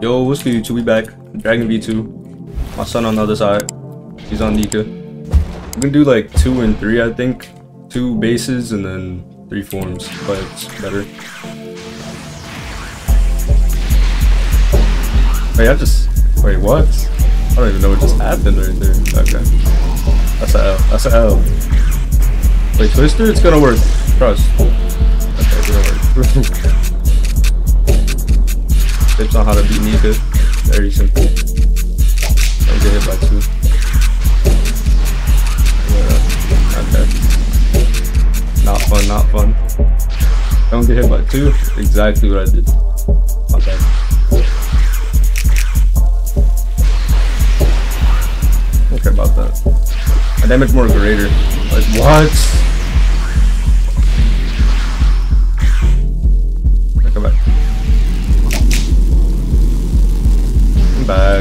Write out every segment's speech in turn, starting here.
Yo, what's good YouTube? We back. Dragon V2. My son on the other side. He's on Nika. We're gonna do like two and three, I think. Two bases and then three forms, but it's better. Wait, I just wait, what? I don't even know what just happened right there. Okay. That's a L. That's a L. Wait, Twister, it's gonna work. Trust. Okay, it's gonna work. Tips on how to beat Nika. Very simple. Don't get hit by two. Yeah, okay. Not fun, not fun. Don't get hit by two. Exactly what I did. Bad. Don't care about that. My damage more greater. Like what?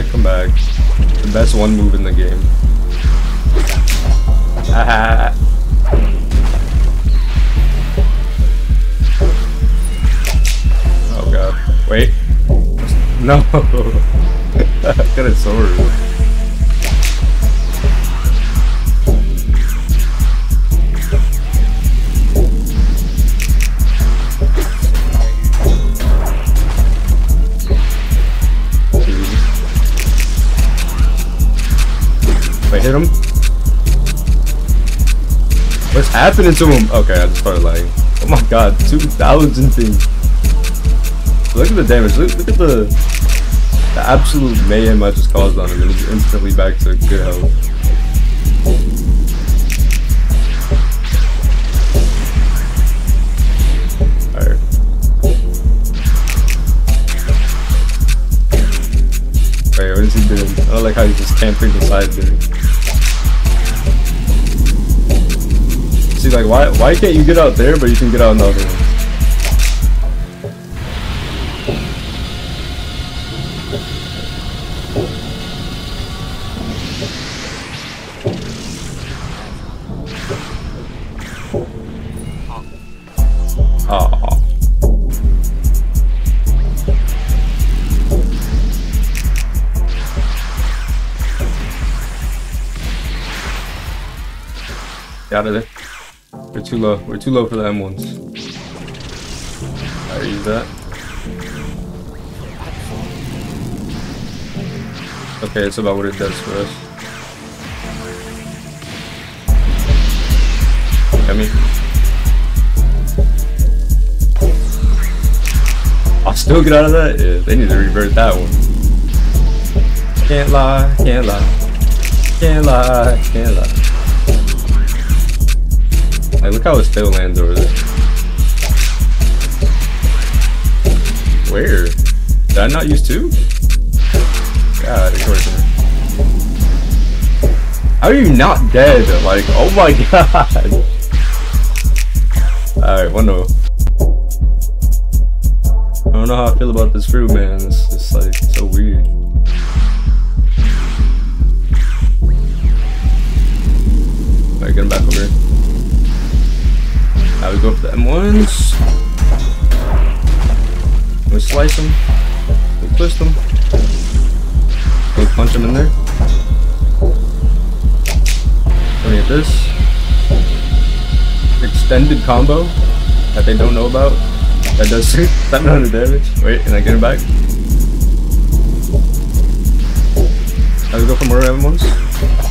Back, come back. The best one move in the game. Oh god. Wait. No. Got a sword. Hit him. What's happening to him? Okay, I just started lagging. Oh my god, 2,000 things. Look at the damage. Look, look at the, the absolute mayhem I just caused on him, and he's instantly back to good health. Wait, what is he doing? I don't like how he's just camping the side there. See, like, why why can't you get out there, but you can get out in the other one? Low. We're too low for the M1s. I use that. Okay, it's about what it does for us. Mean, I'll still get out of that? Yeah, they need to revert that one. Can't lie, can't lie. Can't lie, can't lie. Like, look how it still lands over there. Where? Did I not use two? God, of course. How are you not dead? Like, oh my god. Alright, one no. I don't know how I feel about this fruit, man. It's just like so weird. Alright, get him back over here. Now we go for the M1s. We slice them. We twist them. We punch them in there. Then we get this. Extended combo that they don't know about. That does 700 damage. Wait, can I get it back? Now we go for more M1s.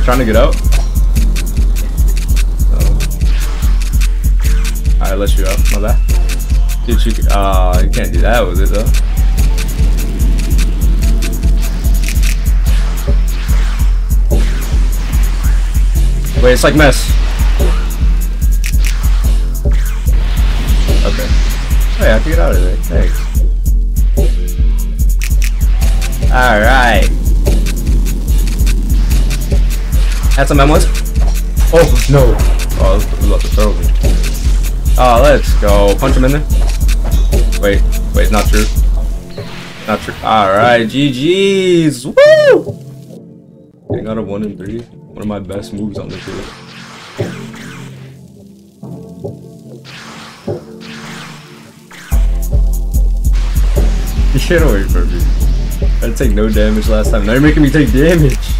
You're trying to get out? Oh. Alright, let you out. My bad. Dude, you, uh, you can't do that with it though. Wait, it's like mess. Okay. Hey, I can get out of there. Thanks. Alright. Add some memos. Oh, no. Oh, this is about to throw me. Oh, let's go. Punch him in there. Wait, wait, not true. Not true. Alright, GG's. Woo! I got a 1 and 3. One of my best moves on this field. Get away from me. I didn't take no damage last time. Now you're making me take damage.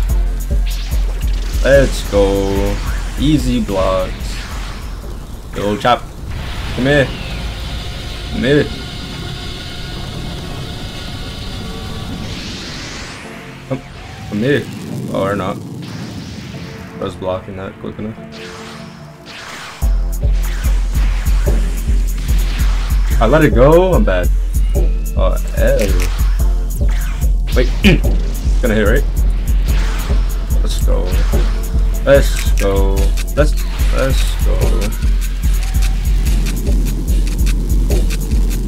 Let's go. Easy blocks. Yo, chop. Come here. Come here. Come, come here. Oh, or not. I was blocking that quick enough. I let it go. I'm bad. Oh, ew. Wait. Gonna hit, right? Let's go. Let's go. Let's let's go.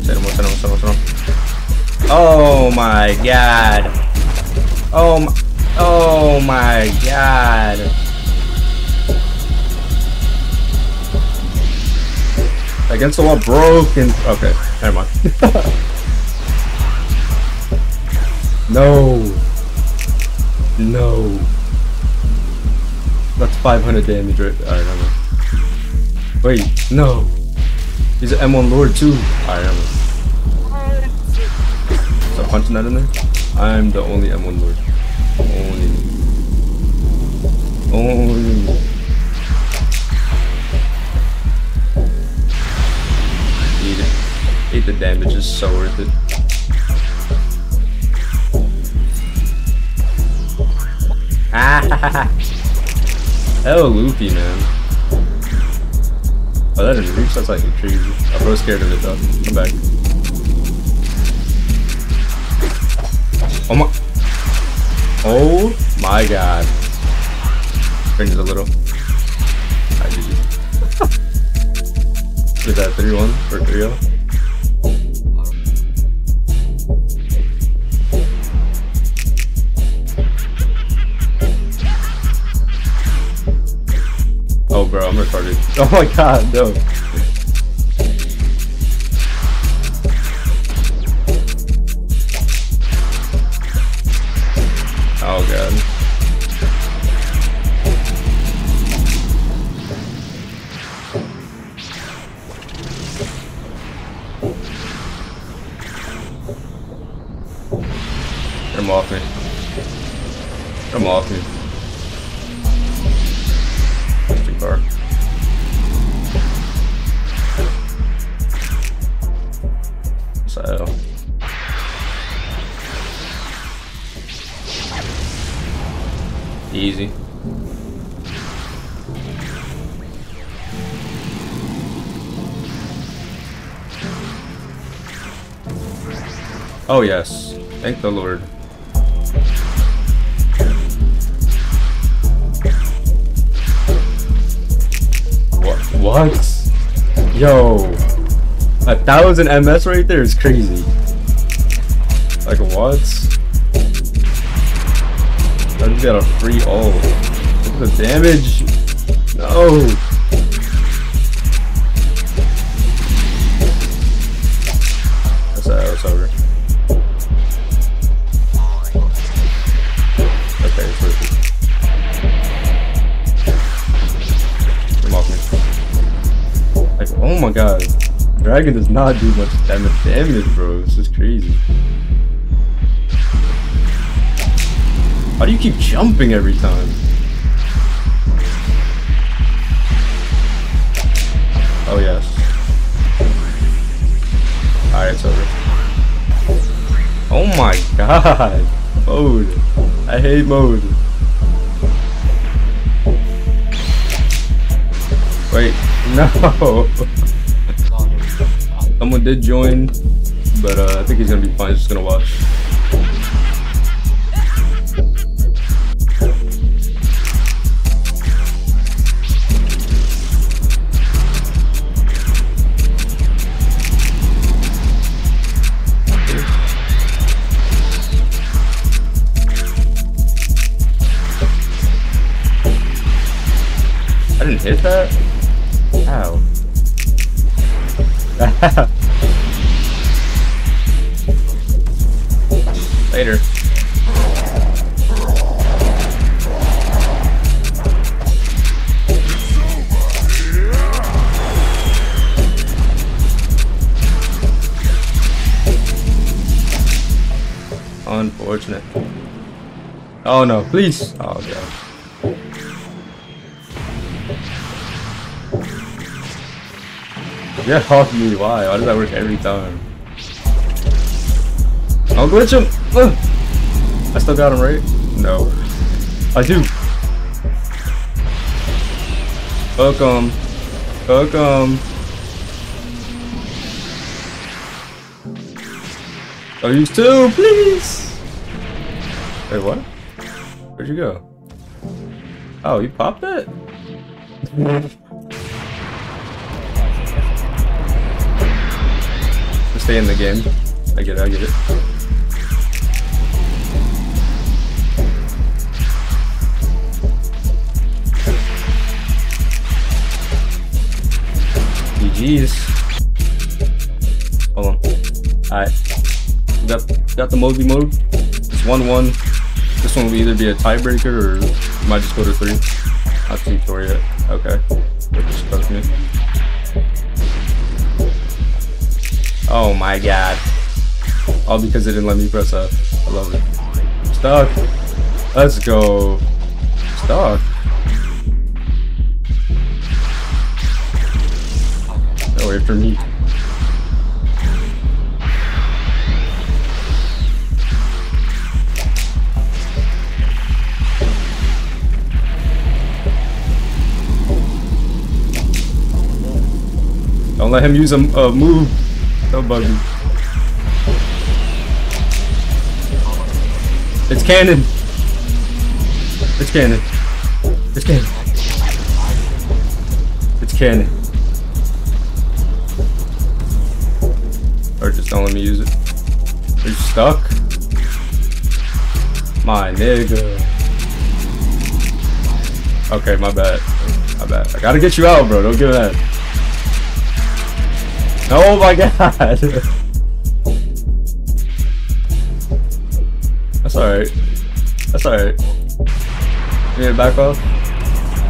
Set him, set him, set him, set him. Oh my god. Oh my, oh my god. Against the wall broken. Okay, never mind. no. No. That's 500 damage right Alright, never mind. Wait, no. He's an M1 Lord too. Alright, never mind. Stop punching that in there. I'm the only M1 Lord. Only. Only. Eat it. Eat the damage is so worth it. Ah! Hell, Luffy, man. Oh, that didn't reach. That's like crazy. I'm real scared of it though. Come back. Oh my. Oh my god. Cringes a little. I GG. Is that 3 1 or 3 0? Oh my god, no. Easy. Oh yes. Thank the Lord. What? What? Yo. A thousand MS right there is crazy. Like what? I just got a free ult. Look at the damage. No. That's that. That's over. Okay. Come off me. Like, oh my god. Dragon does not do much damage, damage bro. This is crazy. Why do you keep jumping every time? Oh yes. Alright, it's over. Oh my god. Mode. I hate mode. Wait, no. Someone did join, but uh, I think he's gonna be fine. He's just gonna watch. Hit that? How? Later. Unfortunate. Oh no, please. Oh god. Get off me, why? Why does that work every time? I'll glitch uh, him! Ugh. I still got him, right? No. I do. Hook him. Hook him. Oh, use two, please! Wait, what? Where'd you go? Oh, you popped it? Stay in the game. I get it, I get it. Jeez. Hold on. Alright. Got got the Mosby mode. It's 1 1. This one will either be a tiebreaker or might just go to 3. Not too sure yet. Okay. Just stuck me. Oh my god. All because it didn't let me press up. I love it. Stuck. Let's go. Stuck. away from me. Don't let him use a, a move. Don't bug me. It's cannon. It's cannon. It's cannon. It's cannon. Or just don't let me use it. Are you stuck? My nigga. Okay, my bad. My bad. I gotta get you out, bro. Don't give that. Oh my god. That's alright. That's alright. You need to back off?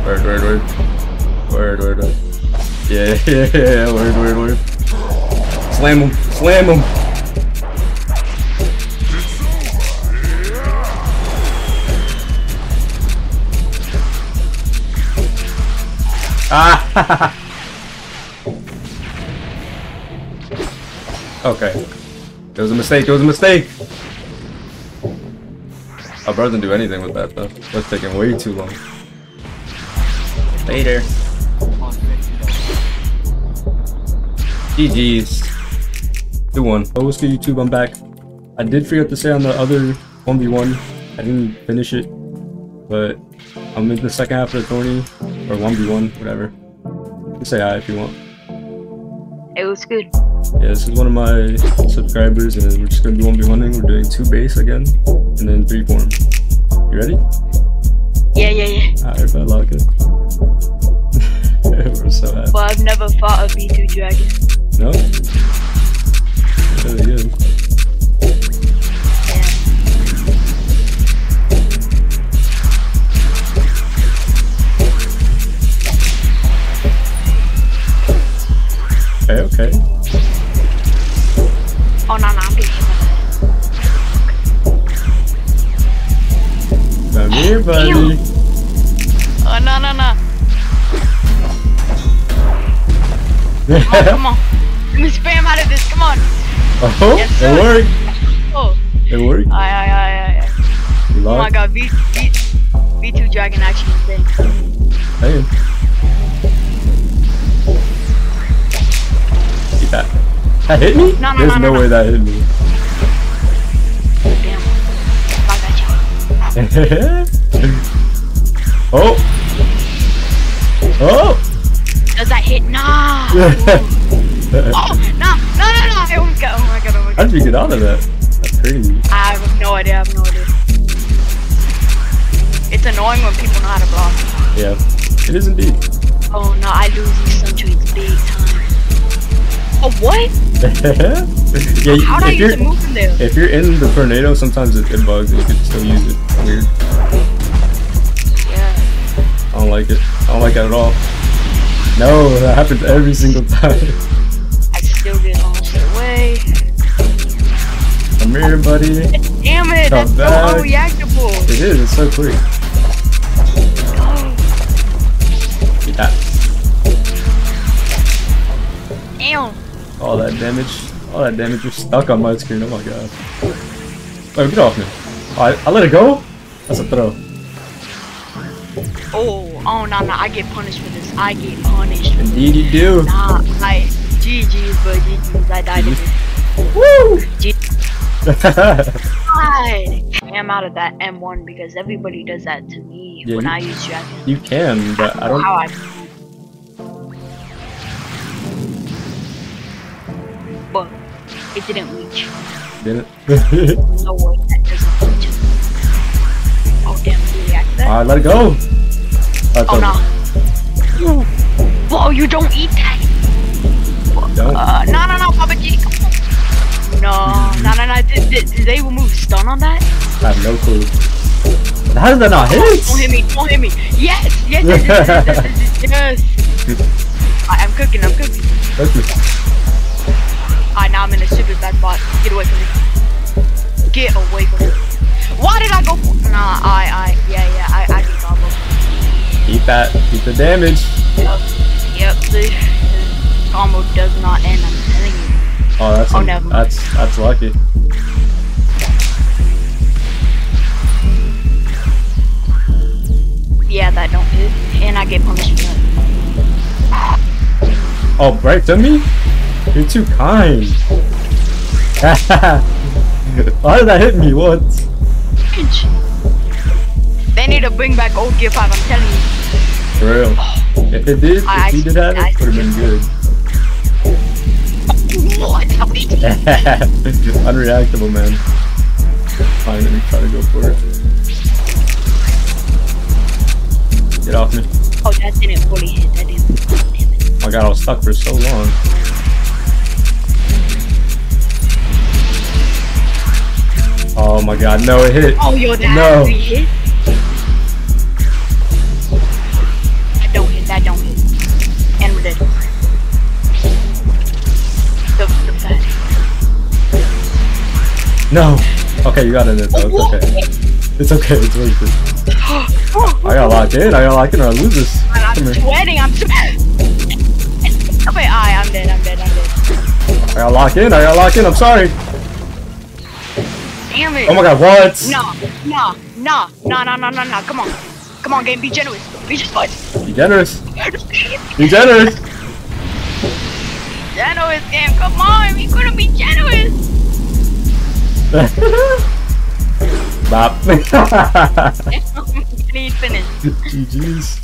Word, word, word. Word, word, word. Yeah, yeah, yeah, word, word, word. Slam him. Slam him. Ah! okay. It was a mistake, it was a mistake! Bro didn't do anything with that though. That's taking way too long. Later. GG's. 2-1. Oh, what's good YouTube? I'm back. I did forget to say on the other 1v1, I didn't finish it, but I'm in the second half of the tourney, or 1v1, whatever. You can say hi if you want. It was good. Yeah, this is one of my subscribers, and we're just gonna be 1v1ing. We're doing two base again, and then three form. You ready? Yeah, yeah, yeah. Alright, bad luck. we're so happy. Well, I've never fought a V2 dragon. No? really good. Hit me? No, no, There's no, no, no, way that hit me. Damn. I got you. oh. Oh. Does that hit? Nah. oh, no, no, no, no. Oh my god, oh my god, oh my god. How did you get out of that? That's crazy. I have no idea, I have no idea. It's annoying when people know how to block. Yeah, it is indeed. Oh no, I lose these stun trades big time. Oh, what? yeah, How do I use the move from there? If you're in the tornado, sometimes it, it bugs and you can still use it. Weird. Yeah. I don't like it. I don't like it at all. No, that happens every single time. I still get almost away. I'm Come here, buddy. Damn it, Come that's back. so unreactable. It is, it's so quick. Oh, Eat that. All that damage. All that damage. You're stuck on my screen. Oh my god. Wait, get off me. Oh, I, I let it go? That's a throw. Oh, oh, no, no, I get punished for this. I get punished. Indeed you do. Nah, I, GG's, but GG's, I died again. Woo! God. I'm out of that M1 because everybody does that to me Yeah, when you- I use dragon. you can, but I don't. How I. it didn't reach. Didn't. No way, that doesn't reach. Oh damn, you react that? Alright, let it go. That's oh okay. no. You. Whoa, you don't eat that. Don't. Uh, no, no, no, Papa G. come on. No, no, no, no. Did, did, did they remove stun on that? I have no clue. How does that not hit? Don't hit me, don't hit me. Yes, yes, yes, yes, yes, yes, yes. I, I'm cooking, I'm cooking. Touch me. Alright, now I'm in a super bad spot. Get away from me. Get away from me. Why did I go for Nah, I, I, yeah, yeah, I, I can combo. Eat that. Eat the damage. Yep, yep, the, combo does not end, I'm telling you. Oh, that's Oh, un- never mind. that's that's lucky. Yeah, that don't hit. And I get punished for that. Oh, right to me? You're too kind. Why did that hit me? What? Bitch. They need to bring back old Gear 5, I'm telling you. For real. If it did, I- if he did have I- it, would have been good. What? How did you- Unreactable, man. Fine, let me try to go for it. Get off me. Oh, that didn't fully hit. That didn't. It. Oh my god, I was stuck for so long. Oh my god, no, it hit. Oh, yo, that No. hit. That don't hit. That don't hit. And we're dead. The, the fat. No. Okay, you got it. Though. It's okay. It's okay. It's worth it. I got locked in. I got locked in or I lose this. I'm Come here. sweating. I'm sweating. Okay, alright, I'm dead. I'm dead. I'm dead. I got locked in. I got locked in. I'm sorry. Damn it. Oh my god, what? No, no, no, no, no, no, no, no. Come on. Come on, game. Be generous. Be generous. Be generous. Be generous. generous, game. Come on. We couldn't be generous. Bop. Need finish. GG's.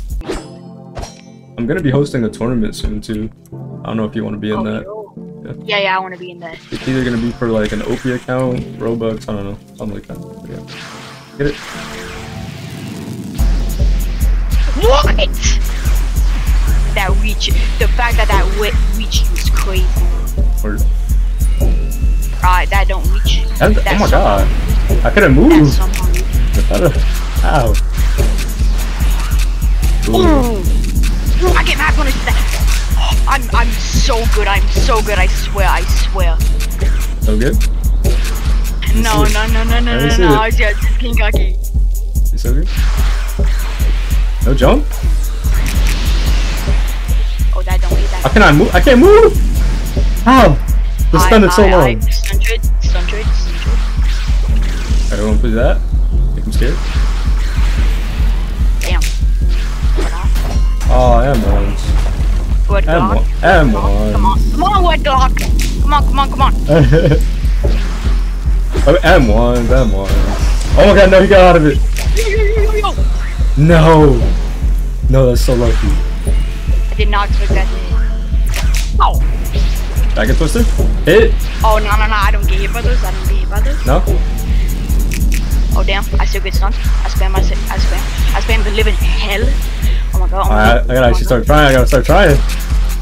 I'm gonna be hosting a tournament soon too. I don't know if you want to be in Oh, that. Yeah, yeah, I want to be in that. It's either gonna be for like an OP account, Robux, I don't know, something like that. But yeah. Get it? What? That reach, the fact that that wi- reach is crazy. Or Alright, that don't reach. and, oh my god, I couldn't That's move. Ow. Ooh. Ooh. I get mad punished for that. I'm, I'm so good. I'm so good. I swear. I swear. So good? No, no, no, no, no, no, no. it. I just King Kaki. You so good? No jump? Oh, that don't hit that. How can I move? I can't move! How? The stun is so I, long. I, stun trade, stun trade, stun trade. Everyone put that? Make him scared? Damn. Oh, M1s. What Glock? M1. Come on, come on, come on, what Glock? Come on, come on, come on. oh, M1s, M1s. Oh my god, no, he got out of it. No. No, that's so lucky. I did not expect that. Oh, Back and twister? Hit? oh no, no, no! I don't get hit by those. I don't get hit by those. No? Oh damn! I still get stunned. I spam my, I spam, I spam the living hell. Oh my god! Oh my Alright, god. I gotta actually oh start trying. I gotta start trying.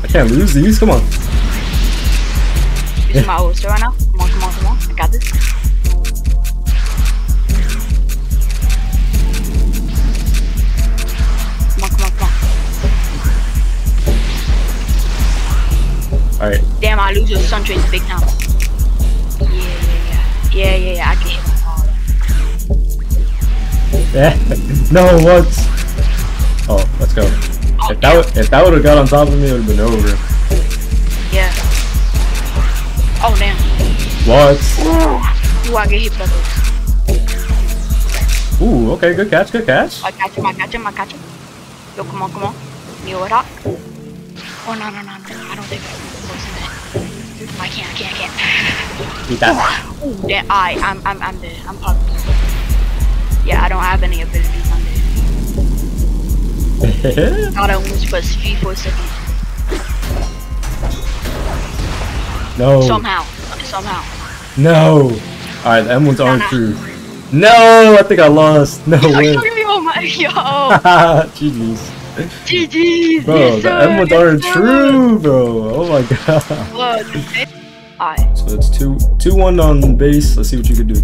I can't lose these. Come on. Using my ulster right now. Come on, come on, come on! I got this. Come on, come on, come on! Alright. Damn! I lose your stun trades big now. Yeah, yeah, yeah, Yeah, yeah, yeah. I get hit by all that. Yeah. no, what? Oh, let's go. If that would- if that would have got on top of me, it would have been over. Yeah. Oh damn. What? Ooh, I get hit by those. Ooh, okay, good catch, good catch. I catch him, I catch him, I catch him. Yo, come on, come on. Kneel it up. Oh, no, no, no, no. I don't think I can close that. I can't, I can't, I can't. Eat that. Ooh, yeah, I, I'm, I'm, I'm dead. I'm probably Yeah, I don't have any abilities on Thought I almost pressed for a second. no. Somehow. Somehow. No. Alright, the M1s No, aren't no. true. No, I think I lost. No way. oh my, yo. GG's. GG's. Bro, yes, the sir, M1s yes, aren't true, bro. Oh my god. Alright. So it's 2 2 1 on base. Let's see what you can do.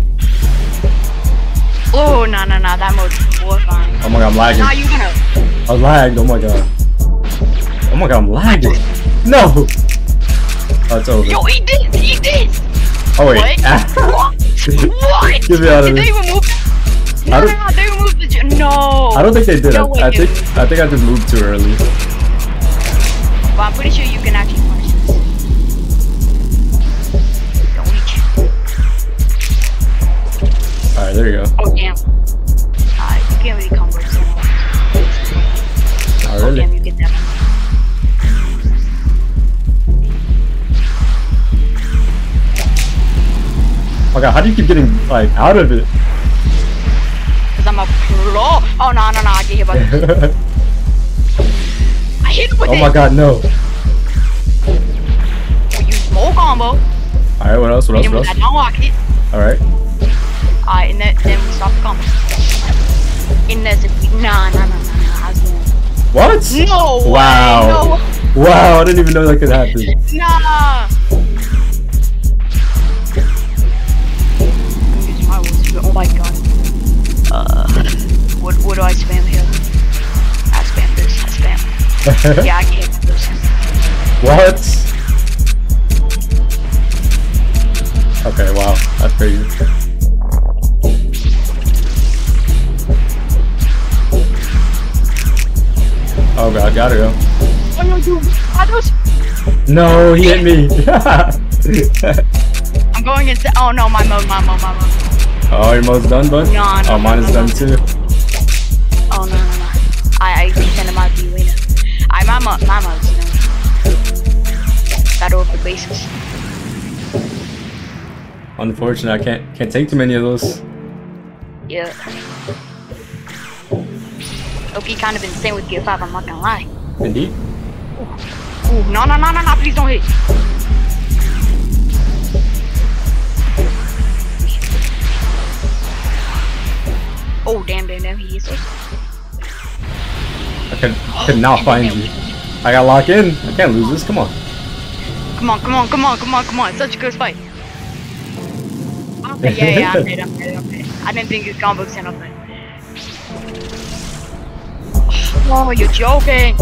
Oh, no, no, no. That mode's horrifying. Oh my god, I'm lagging. Now you gonna. I lagged. Oh my god. Oh my god, I'm lagging. No. Oh, it's over. Yo, eat this! Eat this! Oh wait. What? what? Get me out of Did this. they remove? No, I no, don't- no, they removed the. No. I don't think they did. No I, I think I think I just moved too early. But I'm pretty sure you can actually punish this. Don't reach. All right, there you go. Oh, damn. Alright, you can't really come with someone. Oh, Oh, really? damn, you get that one. Oh my god, how do you keep getting like out of it? Cause I'm a pro. Oh, no, no, no, I get hit by this. I hit him with oh it. my god, no. We use more combo. All right, what else? What else? What else? that non-lock hit. All right. Alright, and then, then we stop the combo. And there's a. Nah, nah, nah, What? No Wow. way, Wow, I didn't even know that could happen. Nah. I'm using my words here. Oh my god. Uh, what, what do I spam here? I spam this. I spam. Yeah, I can hit this. what? Okay, wow, that's crazy. Oh god, gotta go. Oh, what are you doing? I was. No, he hit me. I'm going into. Oh no, my mode, my mode, my mode. oh, your mode's done, bud? No, no, oh, mine no, is done too. Oh no, no, no. I, I pretend my be winner. I, my mode, my mode's done. Battle of the bases. Unfortunate, I can't can't take too many of those. Yeah. Loki kind of been insane with gear 5, I'm not gonna lie. Indeed. Ooh, no, no, no, no, no, please don't hit. Oh, damn, damn, damn, he us. I could could not oh, find you. I gotta lock in. I can't lose this. Come on. Come on, come on, come on, come on, come on. It's such a good fight. Okay, yeah, yeah, I'm dead, I'm dead, I'm dead. I didn't think his combo sent Oh, you're joking.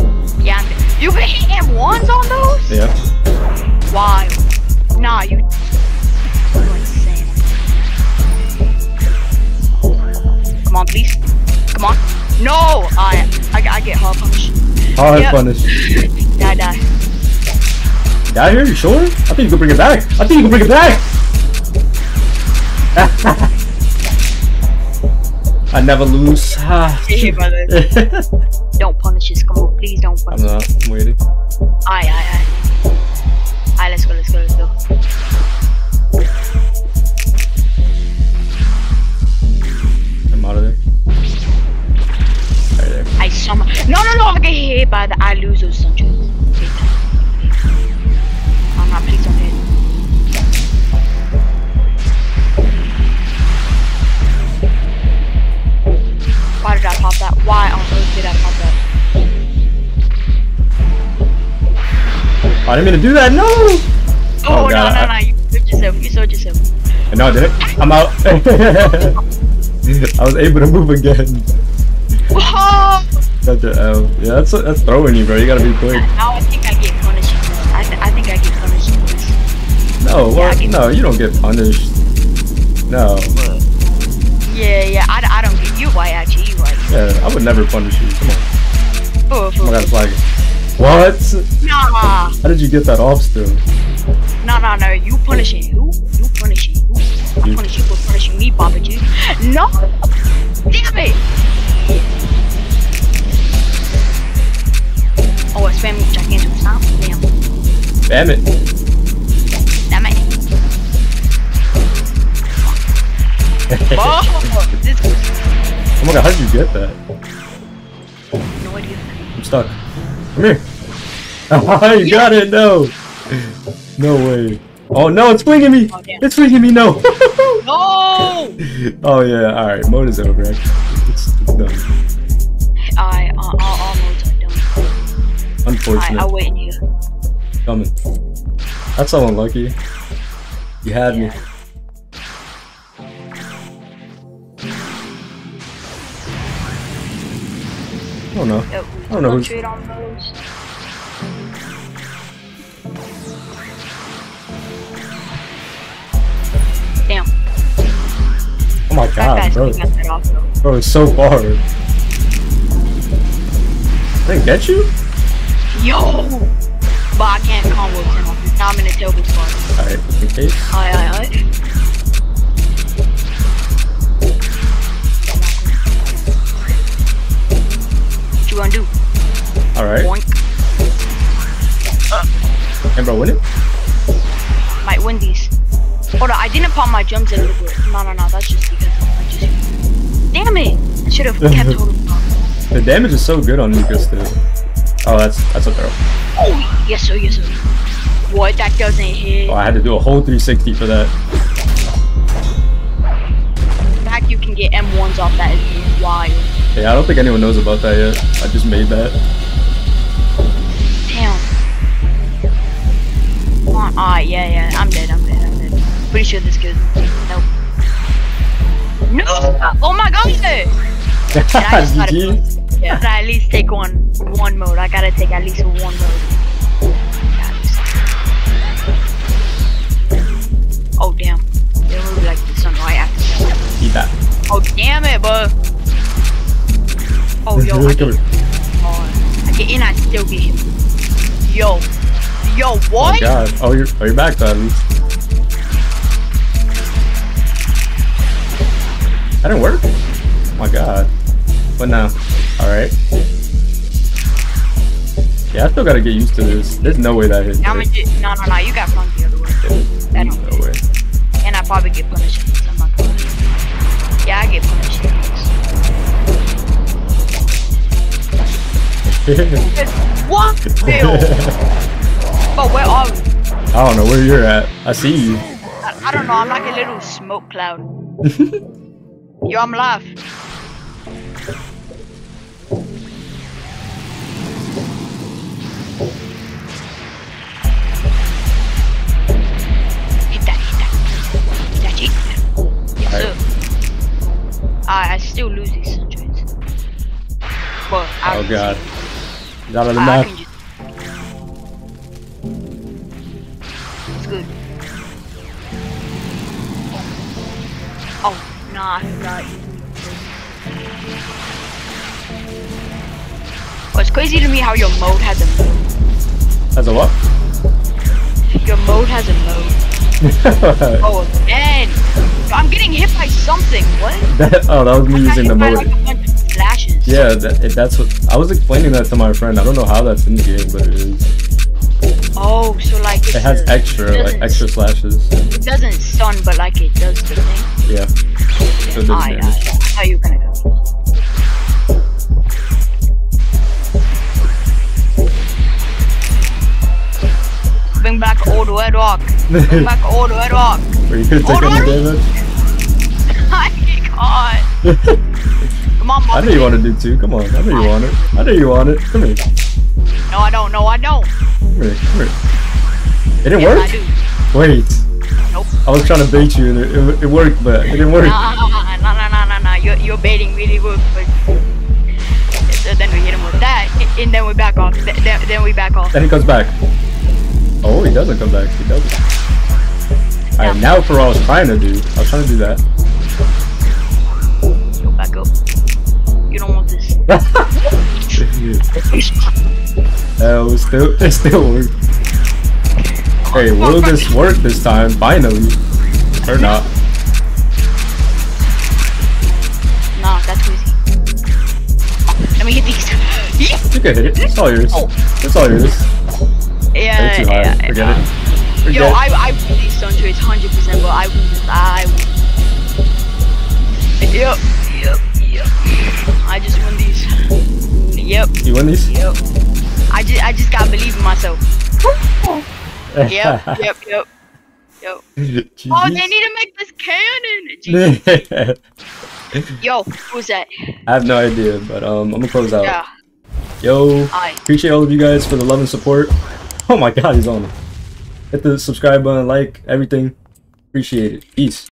Yeah, You can hit M1s on those? Yeah. Why? Nah, you. You're insane. Come on, please. Come on. No! I I, I get hard punished. Hard Yep. punish. Die, die. Got here? You sure? I think you can bring it back. I think you can bring it back. I never lose. Ah. Don't punish us. Come on, please don't punish I'm us. not. I'm waiting. Aye, aye, aye. Aye, let's go, let's go, let's go. I'm out of there. Right there. I summon. No, no, no! I get hit by the. I lose those sunshines. I didn't mean to do that. No. Oh, Oh, no, God, no, I- no! You sold yourself. You sold yourself. No, I didn't. I'm out. I was able to move again. Whoa! Such a L. Yeah, that's that's throwing you, bro. You gotta be quick. Now I think I get punished. I, th- I think I get punished. No, Yeah, I get- No, you don't get punished. No. Yeah, yeah, I, I don't get you white actually. You white. Yeah, I would never punish you. Come on. Oh, Oh my god, flag it. What? Nah, How did you get that off still? nah, nah, no. You punishing you. You punishing you. I You- punish you for punishing me, Papa G. No. Damn it. Oh, I spam gigantic stop. Damn. Damn it. Damn it. Oh, this Oh my god, how did you get that? no idea. I'm stuck. Come here. Oh, you got it. No. No way. Oh no, it's flinging me. Oh, damn. It's flinging me. No. No. oh yeah. All right. Mode is over. Actually. It's, it's done. I uh, all, all modes are done. Unfortunate. I wait in here. Coming. That's so unlucky. You had me. I don't know. Yep, I don't know who's- on those. Damn, Oh my god, bro. got that off though. Bro, it's so far. I didn't get you? Yo! But I can't combo him off. Now I'm in a terrible spot. Alright, in case. Aye, aye, aye. What you gonna do? Alright. Boink. Uh. And bro, win it? Might win these. Hold on, I didn't pop my jumps a little bit. No, no, no, that's just because I just. Damn it! I should have kept hold of The damage is so good on Nika too. Oh, that's that's a throw. Oh, yes, sir, yes, sir. What? That doesn't hit. Oh, I had to do a whole 360 for that. The fact you can get M1s off that is wild. Yeah, I don't think anyone knows about that yet. I just made that. Ah, yeah, yeah. I'm dead, I'm dead, I'm dead. Pretty sure this goes. Nope. No! Oh my god! I just gotta- GG. Yeah, I at least take one one mode. I gotta take at least one mode. Oh damn. They move like the sun right after that. Eat that. Oh damn it, bro. Oh yo, I get, oh, I get in, I still get him. Yo. Yo, Oh what? god. Oh, you're, oh, you're back least. That didn't work? Oh my god. But now? Alright. Yeah, I still gotta get used to this. There's no way that hit. I'm gonna no, no, no, you got fun the other way. That don't No way. And I probably get punished. I'm not gonna. Yeah, I get punished. What? Ew. But where are we? I don't know where you're at. I see you. I, I don't know. I'm like a little smoke cloud. Yo, I'm live. Hit that, hit that. That, hit. Yes, sir. I, I still lose these centuries. But I Oh god. He's out of the map. Oh, nah, I forgot. Oh, it's crazy to me how your mode has a mode. As a what? Your mode has a mode. Oh, man. I'm getting hit by something. What? that, oh, that was me I got using the hit mode. like, a bunch of flashes. Yeah, that, that's what I was explaining that to my friend. I don't know how that's in the game, but it is. Oh, so like it's It has a- extra, it like extra slashes. It doesn't stun, but like it does the thing. Yeah. So it does I, I, how you gonna go? Bring back old red rock. Bring back old red rock. Were you gonna take any damage? I can't. Come on, I know you want to do too. Come on, I know you want it. I know you want it. Come here, No, I don't. No, I don't. come here, come here. It didn't Yes, work. Wait, Nope. I was trying to bait you, and it, it, it worked, but it didn't work. Nah, nah, nah, nah, nah, nah, nah. You're, you're baiting really good, but so then we hit him with that, and then we back off. Then, then we back off. Then he comes back. Oh, he doesn't come back. He doesn't. Alright, now for what I was trying to do. I was trying to do that. Go back up. You don't want this. Hell, it still, it still worked. Hey, will this work this time? Finally. Or not. Nah, that's easy. Let me hit these. You can hit it. It's all yours. Oh. It's all yours. yeah, Way too high. yeah, Forget yeah. it. Forget Yo, it. I I win these stun trades hundred percent, but I win this. I win. Yep, yep, yep. I just won these. Yep, You win these? yep. I just I just gotta believe in myself. Yep, yep, yep, yep. Oh, they need to make this canon. Yo, who's that? I have no idea, but um, I'm gonna close out. Yeah, Yo, I. appreciate all of you guys for the love and support. Oh my god, he's on. Hit the subscribe button, like, everything. Appreciate it. Peace.